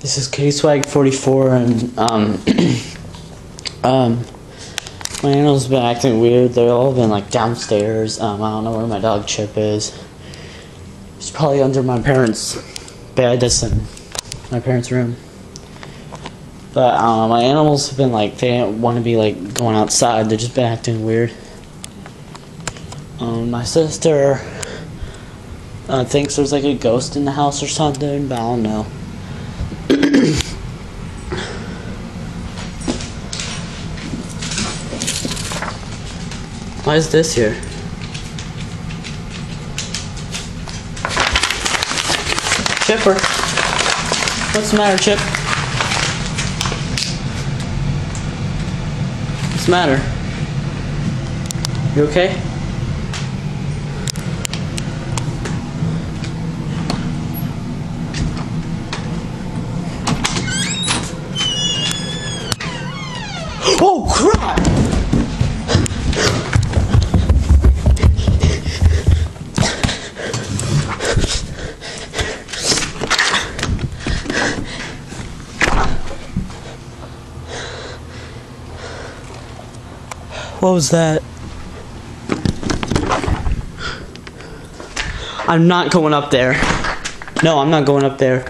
This is K Swag 44, and um, um, my animals been acting weird. They've all been like downstairs. Um, I don't know where my dog Chip is. He's probably under my parents' bed. That's in my parents' room. But um, my animals have been like they don't want to be like going outside. They've just been acting weird. Um, my sister uh, thinks there's like a ghost in the house or something, but I don't know. Why is this here? Chipper. What's the matter, Chip? What's the matter? You okay? Oh crap! What was that? I'm not going up there. No, I'm not going up there.